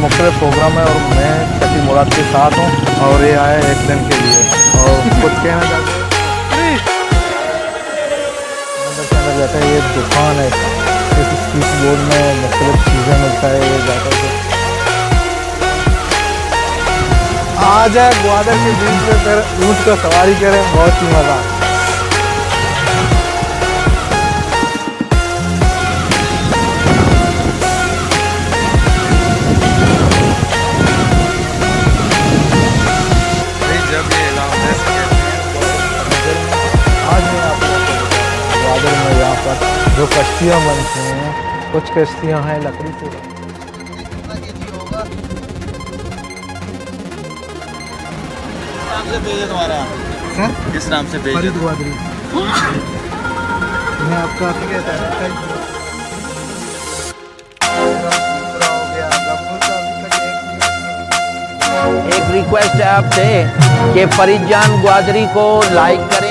मुख्तलिफ़ प्रोग्राम है और मैं छठी मुराद के साथ हूँ और ये आया एक दिन के लिए। और कुछ कहना चाहते हैं? जाता है, ये दुकान है। इस स्पीच बोर्ड में मुख्तलिफ़ चीज़ें मिलता है, ये जाता है। आ जाए, ग्वादर के बीच में फिर ऊँट का सवारी करें, बहुत ही मज़ा पर। जो कश्तियाँ बनती हैं कुछ कश्तियाँ हैं लकड़ी से नाम से पेज तुम्हारा। किस नाम से ग्वादरी मैं आपका एक रिक्वेस्ट है आपसे कि फरीद जान ग्वादरी को लाइक करें।